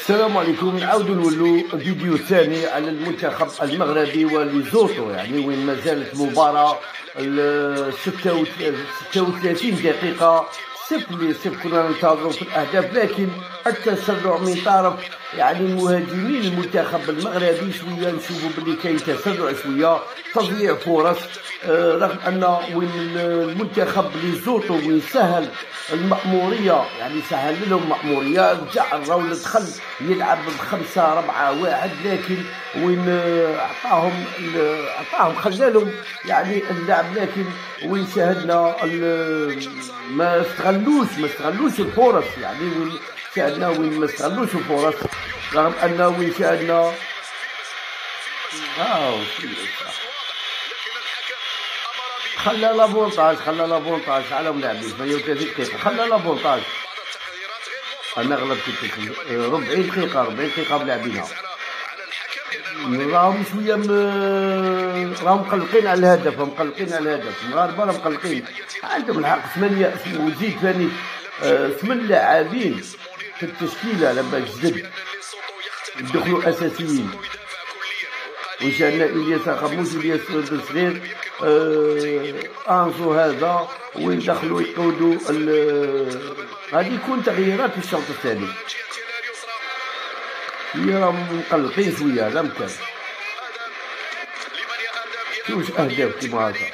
السلام عليكم. نعاودوا نولوا فيديو ثاني على المنتخب المغربي وليسوتو يعني وين ما مباراة ال 36 دقيقة. صفر لصفر كنا ننتظروا في الأهداف لكن التسرع من طرف يعني مهاجمين المنتخب المغربي شوية نشوفوا باللي كاين تسرع شوية. تضييع فرص آه، رغم أن وين المنتخب ليسوتو وين سهل المأمورية يعني سهل لهم مأمورية رجع الراول دخل يلعب بخمسة ربعة واحد لكن وين أعطاهم أعطاهم خلالهم يعني اللعب لكن وين شاهدنا ما استغلوش ما استغلوش الفرص يعني وين شاهدنا وين ما استغلوش الفرص رغم أن وين شاهدنا آه خلى لافونتاج خلى لافونتاج على ملاعبين 38 دقيقة. خلى لافونتاج أنا كنت 40 دقيقة 40 دقيقة ملاعبينها راهم شوية م... راهم مقلقين على الهدف مقلقين على الهدف. المغاربة راهم مقلقين. عندهم الحق. ثمانية وزيد ثاني. آه، ثمان لاعبين في التشكيلة لما جدد. دخلوا أساسيين. وجانا الياس خموس الياس بن صغير آه انزو هذا وين دخلوا يقودوا غادي يكون تغييرات في الشوط الثاني. هي راهم مقلقين شوية لا مكان. شوف أهداف كيما هكا.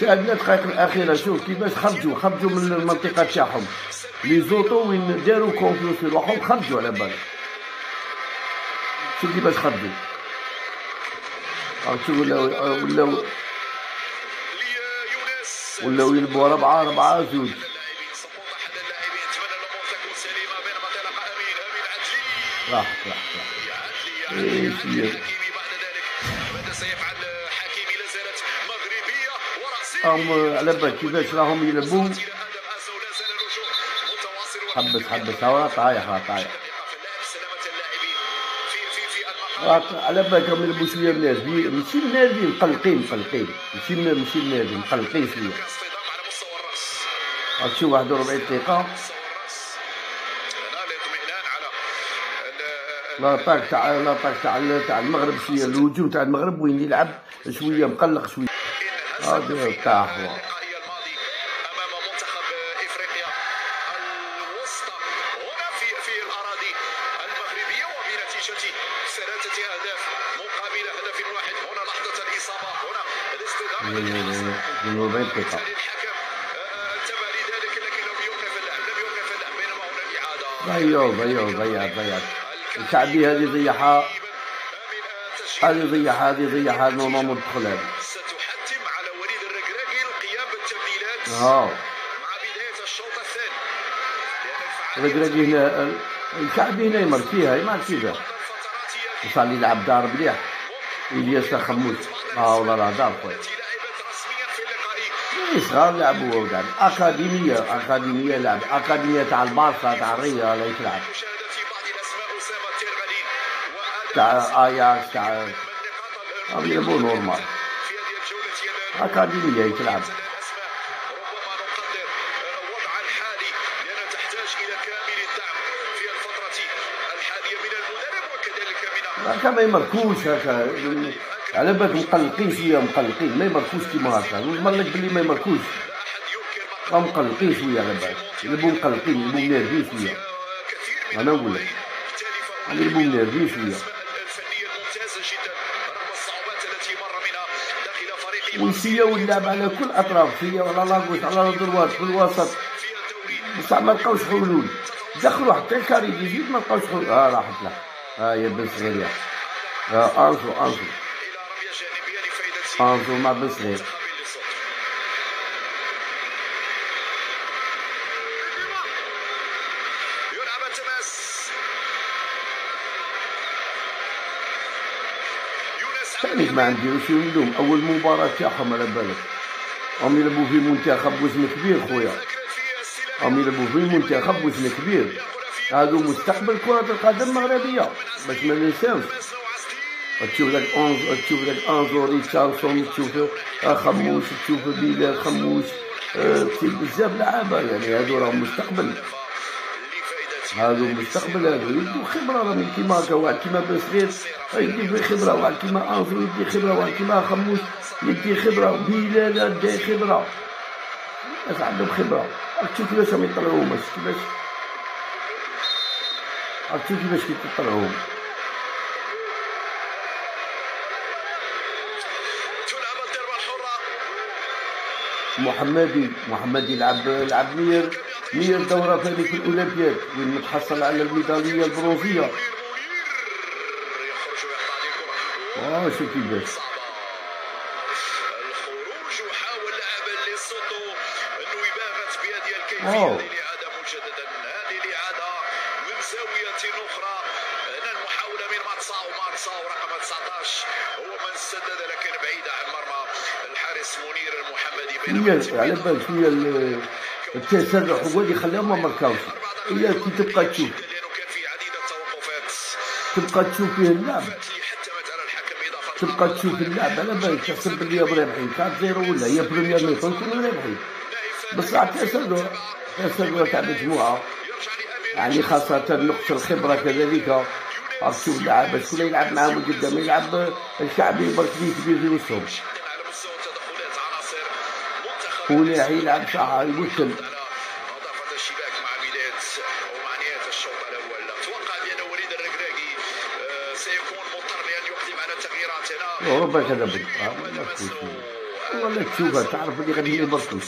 شاهدنا الدقائق الأخيرة شوف كيفاش خرجوا خرجوا من المنطقة تاعهم. لي زوطو وين داروا كونفيوس في روحهم خرجوا على بالك. شوف كيفاش خرجوا شوف ولاو ولاو ولاو يلبوا ربعة ربعة زوج. راح راح راح. إيش هي؟ هم على بالك كيفاش راهم يلبوا حبس حبس هوا طايح طايح. على بالك راهم يلبسوا شوية منازلين ماشي منازلين مقلقين مقلقين. ماشي ماشي منازلين مقلقين شوية. تشوف 41 دقيقة. لاطاك تاع لاطاك تاع تاع المغرب شوية. الهجوم تاع المغرب وين يلعب شوية مقلق شوية. هذا تاع هنا الإعادة ضيعوا ضيعوا ضيع ضيع الشعبية هذه ضيعها. هذه ضيعها هذه ضيعها. نورمالمون تدخل هذه ستحتم على وليد الركراكي القيام بالتبديلات مع بداية الشوط الثاني الركراكي هنا الشعبي هنا يمر فيها يمر فيها. وصار يلعب دار مليح. الياس خموس آه والله راه دار خويا. صغار لعبوا ولدان اكاديميه اكاديميه لعب اكاديميه تاع البارسا تاع الريال هي تلعب تاع اياكس تاع يلعبوا normal اكاديميه تلعب هكا ما يمركوش هكا على بالك مقلقين شوية مقلقين. ما يمركوش كيما هكا. نضمن لك بلي ما يمركوش. راهم مقلقين شوية على بالك يلبوا مقلقين يلبوا منيرفين شوية. أنا نقول لك يلبوا منيرفين شوية. ويسيا واللعب على كل أطراف. فيا ولا لاكوش على الدروات في الوسط. بصح ما لقاوش حلول. دخلوا حتى الكاري يزيد ما لقاوش حلول. آه راحت له. ها يا بن صغير يا. انزو انزو بن صغير ثاني ما عندي وش نلوم أول مباراة تاعهم على بالك. هم يلعبوا في منتخب وزن كبير خويا. هم يلعبوا في منتخب وزن كبير هذا مستقبل كرة القدم المغربية باش ما ننساوش. تشوف ذاك أونز تشوف ذاك أنزو ريتشاردسون تشوف خموس تشوف بلال خموس تشوف بزاف لعابة يعني هادو راهم مستقبل هذا المستقبل هذا يدو خبره راه من كيما هكا واحد كيما بن صغير يدي خبره واحد كيما انفو يدي خبره واحد كيما خموس يدي خبره بلال يدي خبره الناس عندهم خبره تشوف كيفاش راهم يطلعوهم كيفاش راك تشوف كيفاش كيطلعوهم محمدي محمدي لعب لعب مير. مير دورة ثاني في الأولمبياد وين متحصل على الميدالية البرونزية. آه شوف كيفاش الاعاده من زاويه أخرى هنا المحاوله من ورقم 19 هو من سدد بينما على بالك شوية التسرع هو اللي خلاهم ما marquاوش هي كي تبقى تشوف. تبقى تشوف فيه اللعب. تبقى تشوف اللعب. على بالك تحسب بلي رابحين كانت zéro ولا؟ هي première mi-temps كنا رابحين بس على التسرع التسرع تاع مجموعة. يعني خاصة نقص الخبرة كذلك. راك تشوف اللعابة شكون يلعب معاهم قدام يلعب الشعبي برك كبير في وسطهم ولا يلعب صح يوصل ربما كذا والله تشوفها تعرف اللي غادي يبركوش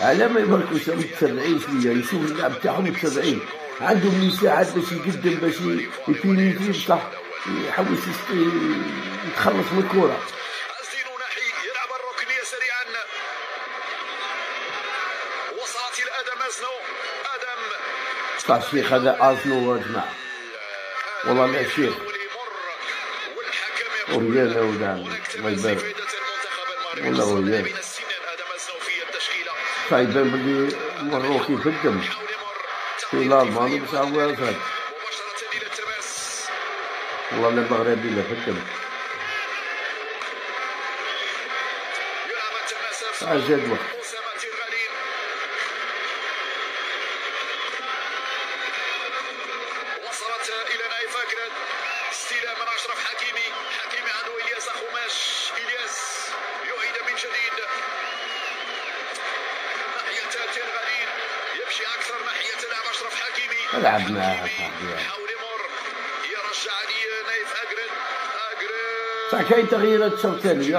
على ما يبركوش متسرعين شوية يشوف اللعب تاعهم متسرعين عندهم مساحات باش يقدم باش يبينيتي بصح يحوس يتخلص من الكرة وصلت إلى آدم ازنو آدم الشيخ هذا ازنو يا جماعة والله لا شيخ ورجال ودعم الله يبارك والله ورجال فايبان بلي مروكي في الدم في الالماني بس عوال فات والله لا المغربي لا في الدم عجاد وقت العب معاه صاحبي صح كاين تغييرات الشوط الثاني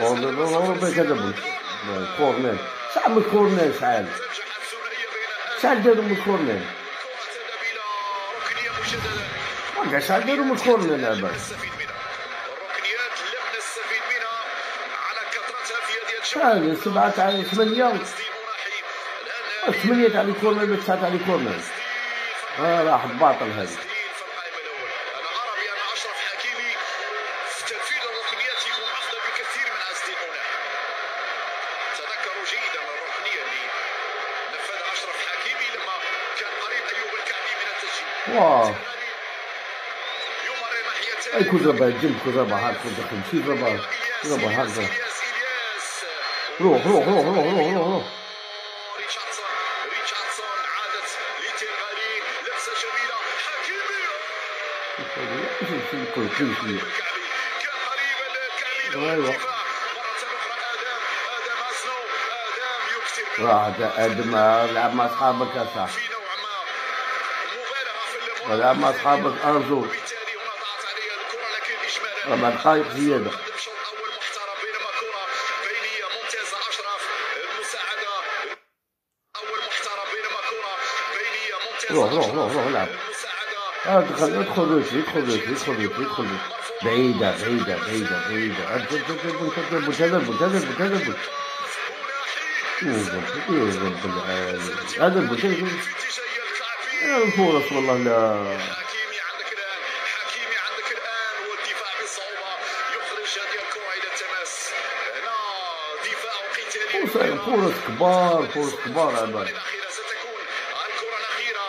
والله كذا corner شحال من corner شحال شحال داروا من corner كاع شحال داروا من corner شحال؟ سبعة تاع ثمانية ثمانية تاع الكورنر تسعة تاع الكورنر آه راح باطل هذه واو. أي كل ربع جنب كل ربع هاد كل دخل شي روح روح روح روح روح روح روح. كل كل شيء أيوه. راح آدم لعب مع أصحابك صاحبي ولعب مع أصحابك ارجو ربع دقائق زيادة. روح روح روح روح العب ادخل ادخل روسي ادخل روسي ادخل روسي ادخل روسي بعيدة بعيدة بعيدة بعيدة تدربل تدربل تدربل تدربل يا رب العالمين هذا البوتين الفرص والله لا فرص كبار فرص كبار عباد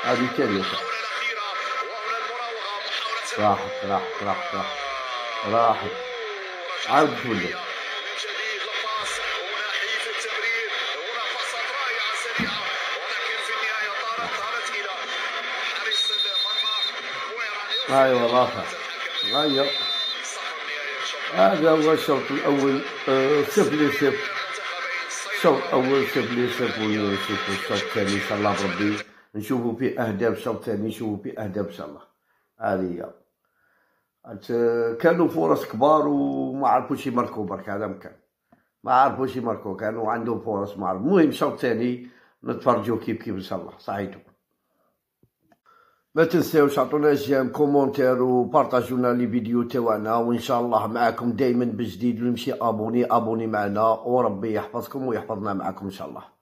هذه كارثه راحت راحت راحت راحت. راحت. عاود تولد. ايوا رافع غير. هذا هو الشوط الأول آه، صفر لصفر الشوط الأول صفر لصفر والشوط الثاني إن شاء الله بربي نشوفوا فيه أهداف الشوط الثاني نشوفوا فيه أهداف الله هذه هي. كانوا فرص كبار وما عرفوش يماركو برك هذا مكان ما عرفوش يماركو كانوا عندهم فرص ما عرف. المهم الشوط الثاني نتفرجوا كيف كيف الله صحيتو ما تنساوش عطونا j'aime commentaire و partageوا لنا les vidéos تاعنا وإن شاء الله معاكم دائما بجديد ونمشي abonné abonné معنا وربي يحفظكم ويحفظنا معاكم إن شاء الله.